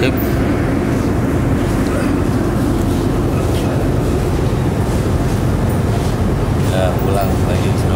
wajib ya pulang lagi.